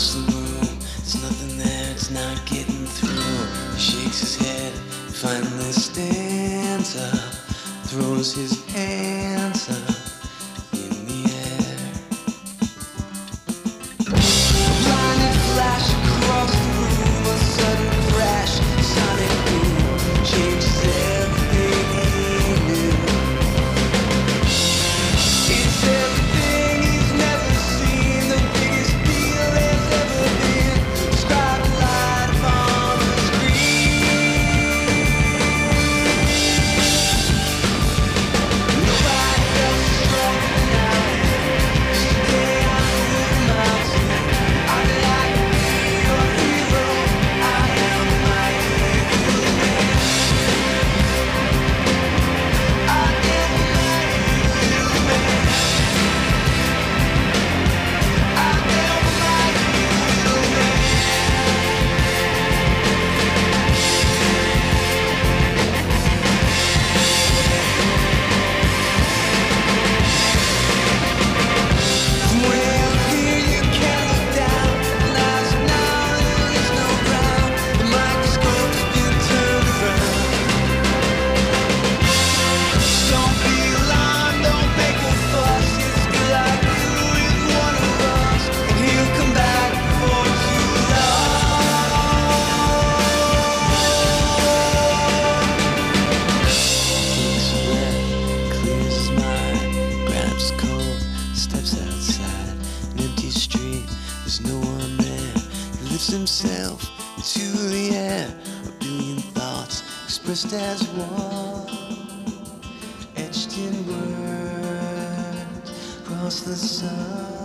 across the room. There's nothing there, it's not getting through. He shakes his head, finally stands up, throws his hands. His mind, grabs coat, steps outside. An empty street, there's no one there. He lifts himself into the air. A billion thoughts expressed as one, etched in words across the sun.